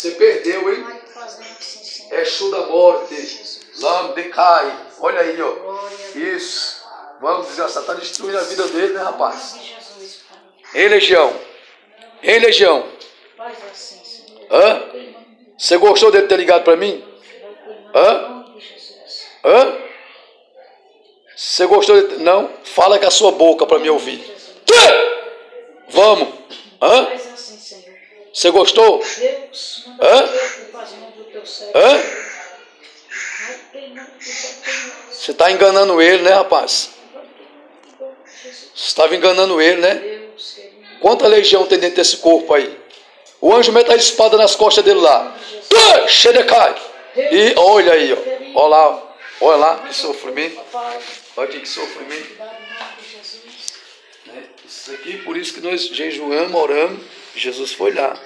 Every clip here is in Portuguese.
Você perdeu, hein? É chu da morte. Lame, decai. Olha aí, ó. Isso. Vamos, desgraçado. Tá destruindo a vida dele, né, rapaz? Ei, Legião. Ei, Legião. Hã? Você gostou dele ter ligado pra mim? Hã? Hã? Você gostou de... Não? Fala com a sua boca pra me ouvir. Vamos. Hã? Você gostou? Deus, Hã? Hã? Você está enganando ele, né, rapaz? Você estava enganando ele, né? Quanta legião tem dentro desse corpo aí? O anjo mete a espada nas costas dele lá. Xerecai. E olha aí, ó. Olha lá. Olha lá, que sofrimento. Olha aqui que sofrimento. né? Isso aqui, por isso que nós jejuamos, oramos. Jesus foi lá,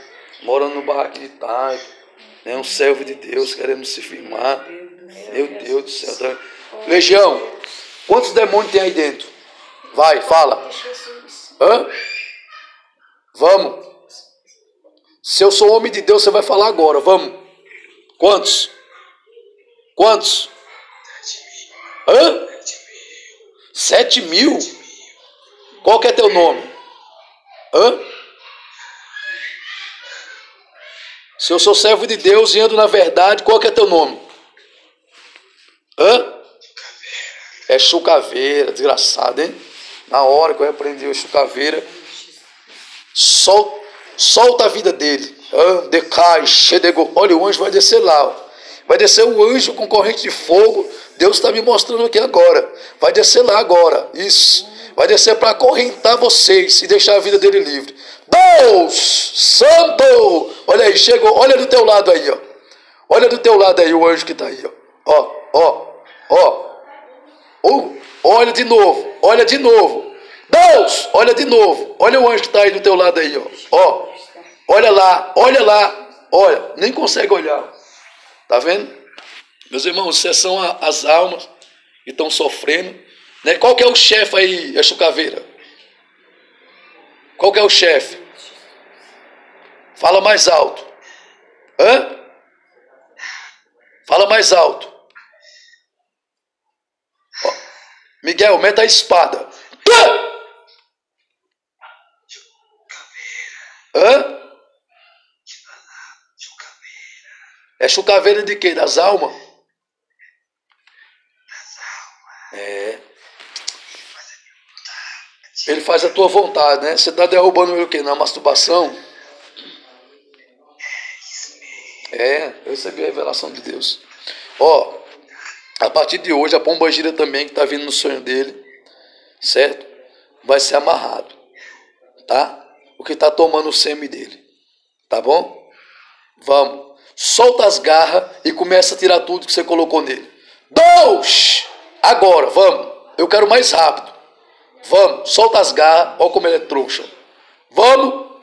morando no barraco de Taipa, né? um servo de Deus, querendo se firmar. Meu Deus do céu. tá? Legião, quantos demônios tem aí dentro? Vai, fala. Hã? Vamos. Se eu sou homem de Deus, você vai falar agora. Vamos. Quantos? Quantos? Hã? Sete mil? Qual que é teu nome? Hã? Se eu sou servo de Deus e ando na verdade, qual que é teu nome? Hã? É chucaveira, desgraçado, hein? Na hora que eu repreendi o chucaveira, sol, solta a vida dele. Ah, Decai, chedego. Olha, o anjo vai descer lá. ó. Vai descer o anjo com corrente de fogo. Deus está me mostrando aqui agora. Vai descer lá agora. Isso. Vai descer para acorrentar vocês e deixar a vida dele livre. Deus Santo! Olha aí, chegou. Olha do teu lado aí, ó. Olha do teu lado aí o anjo que está aí, ó. Ó, ó, ó. Oh, olha de novo, olha de novo. Deus, olha de novo. Olha o anjo que está aí do teu lado aí, ó. Ó, olha lá, olha lá. Olha, nem consegue olhar. Tá vendo? Meus irmãos, essas são a- as almas que estão sofrendo. Né? Qual que é o chefe aí, Exu Caveira? Qual que é o chefe? Fala mais alto. Hã? Fala mais alto. Ó, Miguel, meta a espada. Pá! Hã? É chucaveira de quê? Das almas? É. Ele faz a tua vontade, né? Você está derrubando ele o quê? Na masturbação? É, eu recebi a revelação de Deus. Ó, a partir de hoje, a pomba gira também, que está vindo no sonho dele, certo? Vai ser amarrado, tá? O que está tomando o sêmen dele, tá bom? Vamos. Solta as garras e começa a tirar tudo que você colocou nele. Deus! Agora, vamos. Eu quero mais rápido. Vamos. Solta as garras. Olha como ele é trouxa. Vamos.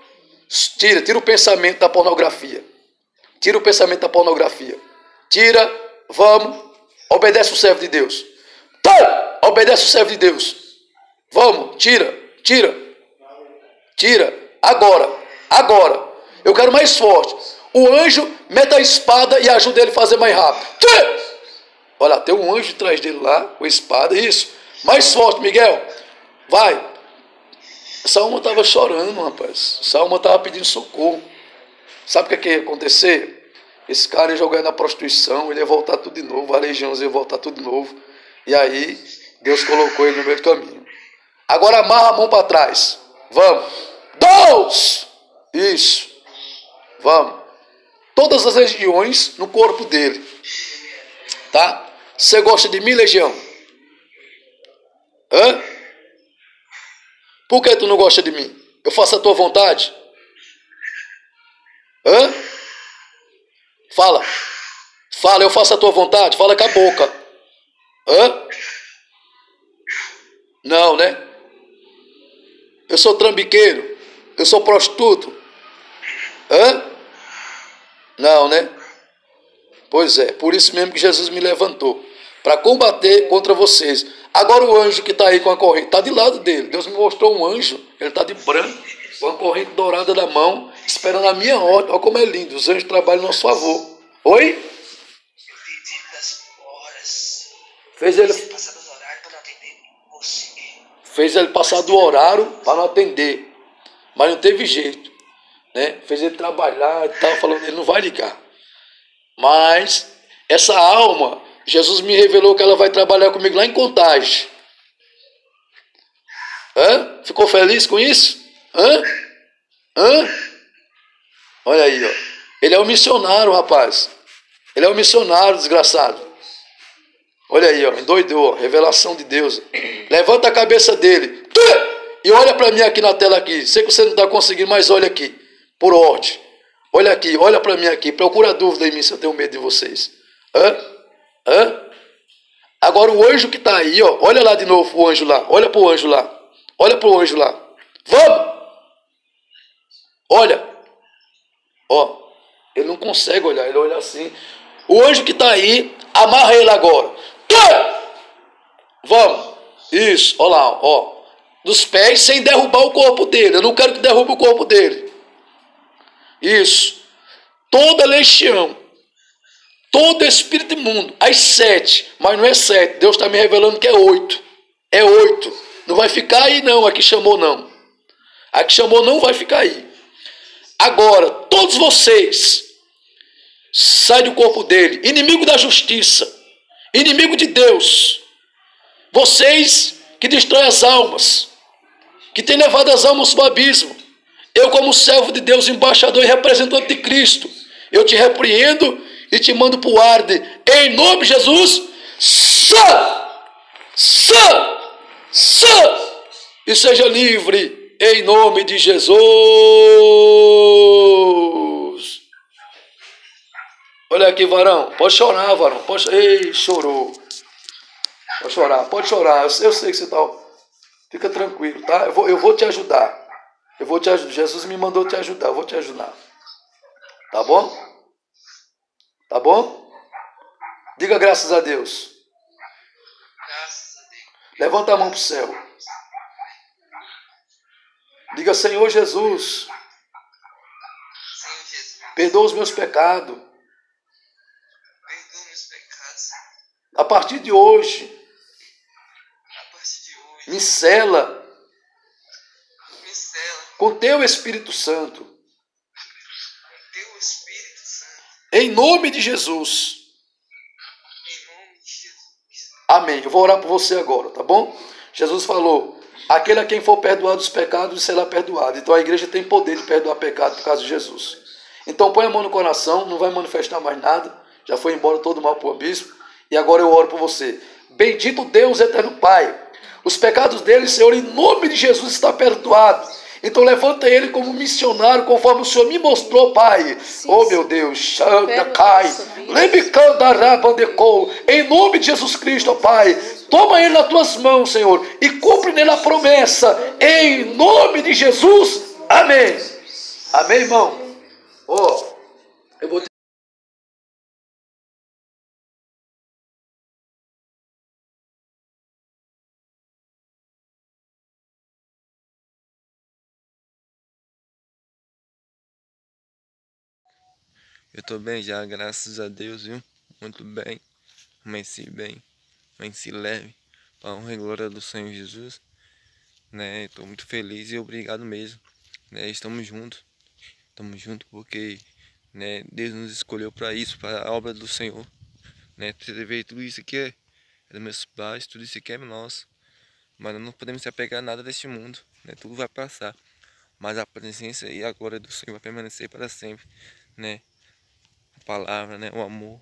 Tira, tira o pensamento da pornografia. Tira o pensamento da pornografia. Tira, vamos. Obedece o servo de Deus. Tá! Obedece o servo de Deus. Vamos, tira, tira. Tira. Agora, agora. Eu quero mais forte. O anjo mete a espada e ajuda ele a fazer mais rápido. Tira! Olha, tem um anjo atrás dele lá, com a espada. Isso. Mais forte, Miguel. Vai. Essa alma estava chorando, rapaz. Essa alma estava pedindo socorro. Sabe o que, é que ia acontecer? Esse cara ia jogar na prostituição, ele ia voltar tudo de novo, a legião ia voltar tudo de novo. E aí, Deus colocou ele no meio do caminho. Agora amarra a mão para trás. Vamos. Deus! Isso. Vamos. Todas as legiões no corpo dele. Tá? Você gosta de mim, legião? Hã? Por que tu não gosta de mim? Eu faço a tua vontade? Hã? Fala. Fala, eu faço a tua vontade. Fala com a boca. Hã? Não, né? Eu sou trambiqueiro. Eu sou prostituto. Hã? Não, né? Pois é, por isso mesmo que Jesus me levantou para combater contra vocês. Agora o anjo que está aí com a corrente está de lado dele. Deus me mostrou um anjo, ele está de branco, com a corrente dourada na mão, esperando a minha ordem. Olha como é lindo, os anjos trabalham a nosso favor. Oi? Fez ele, fez ele passar do horário para não atender. Mas não teve jeito. Né? Fez ele trabalhar e tal, falando, ele não vai ligar. Mas essa alma, Jesus me revelou que ela vai trabalhar comigo lá em Contagem. Hã? Ficou feliz com isso? Hã? Hã? Olha aí, ó. Ele é um missionário, rapaz. Ele é um missionário, desgraçado. Olha aí, ó. Endoidou, ó. revelação de Deus. Levanta a cabeça dele. E olha para mim aqui na tela aqui. Sei que você não está conseguindo, mas olha aqui. Por ordem. Olha aqui, olha para mim aqui. Procura dúvida em mim se eu tenho medo de vocês. Hã? Hã? Agora o anjo que está aí, ó. Olha lá de novo o anjo lá. Olha para o anjo lá. Olha para o anjo lá. Vamos! Olha. Ó. Ele não consegue olhar, ele olha assim. O anjo que está aí, amarra ele agora. Vamos. Isso, olha lá, ó. Dos pés sem derrubar o corpo dele. Eu não quero que derrube o corpo dele. Isso. Toda legião. Todo espírito imundo. As sete. Mas não é sete. Deus está me revelando que é oito. É oito. Não vai ficar aí, não. A que chamou, não. A que chamou não vai ficar aí. Agora, todos vocês, sai do corpo dele, inimigo da justiça, inimigo de Deus, vocês que destroem as almas, que têm levado as almas para o abismo, eu, como servo de Deus, embaixador e representante de Cristo, eu te repreendo e te mando para o arde, em nome de Jesus, sã, sã, sã, e seja livre em nome de Jesus. Olha aqui, varão. Pode chorar, varão. Pode... Ei, chorou. Pode chorar, pode chorar. Eu, eu sei que você está. Fica tranquilo, tá? Eu vou, eu vou te ajudar. Eu vou te ajudar. Jesus me mandou te ajudar. Eu vou te ajudar. Tá bom? Tá bom? Diga graças a Deus. Levanta a mão para o céu. Diga, Senhor Jesus, perdoa os meus pecados. A partir de hoje, me sela com teu Espírito Santo. Em nome de Jesus. Amém. Eu vou orar por você agora, tá bom? Jesus falou: aquele a quem for perdoado os pecados será perdoado. Então a igreja tem poder de perdoar pecado por causa de Jesus. Então põe a mão no coração, não vai manifestar mais nada. Já foi embora todo o mal para o abismo. E agora eu oro por você. Bendito Deus, eterno Pai. Os pecados dele, Senhor, em nome de Jesus, está perdoado. Então levanta ele como missionário, conforme o Senhor me mostrou, Pai. Oh meu Deus, Kai, Lebicandarabandekou, em nome de Jesus Cristo, Pai. Toma ele nas tuas mãos, Senhor, e cumpre nele a promessa, em nome de Jesus. Amém. Amém, irmão? Ó, eu vou Eu tô bem já, graças a Deus, viu? Muito bem. Amanheci bem. Amanheci leve. Para honra e glória do Senhor Jesus. Né? Tô muito feliz e obrigado mesmo. Né? Estamos juntos. Estamos juntos porque né? Deus nos escolheu para isso, para a obra do Senhor. Né? Tudo isso aqui é, é dos meus pais, tudo isso aqui é nosso. Mas não podemos se apegar a nada deste mundo. Né? Tudo vai passar. Mas a presença e a glória do Senhor vai permanecer para sempre. Né? Palavra, né? O amor.